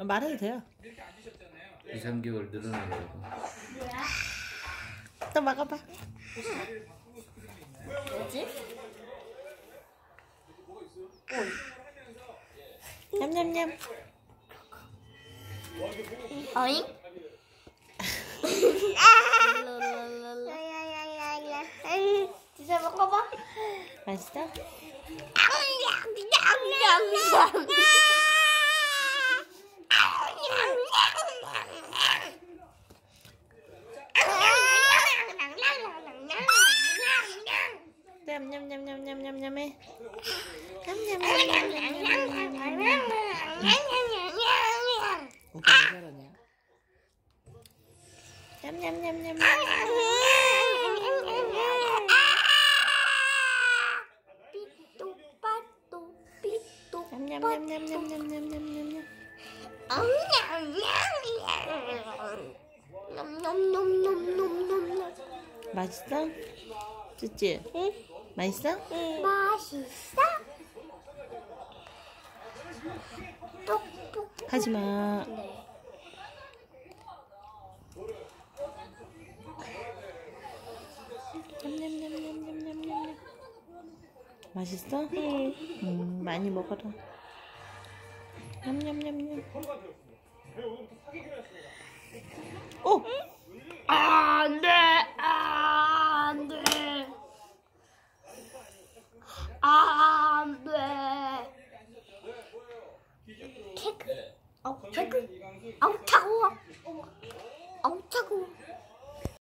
어, 말해도 돼요. 2, 3개월 늘어나려고. 또 먹어봐. 뭐지? 냠냠냠. 어잉? 진짜 먹어봐. 맛있어? 냠냠냠냠냠냠냠해. 냠냠냠냠. 놈놈놈놈놈놈 맛있어? 찌찌. 응? 맛있어? 맛있어? 똑똑 하지 마. 네. 냠냠냠냠냠냠냠. 맛있어? 응. 음, 많이 먹어라. 냠냠냠냠. 오! 안 돼! out.